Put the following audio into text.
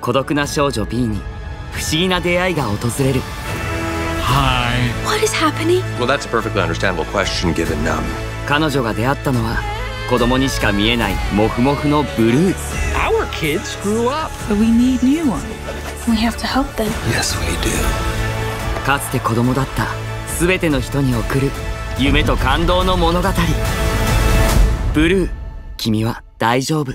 孤独な少女 B に不思議な出会いが訪れる Hi. What is happening? Well, that's a perfectly understandable question given, num. 彼女が出会ったのは子供にしか見えないモフモフのブルー Our kids grew up. But we need new ones. We have to help them. yes, we do. かつて子供だった全ての人に送る夢と感動の物語ブルー君は大丈夫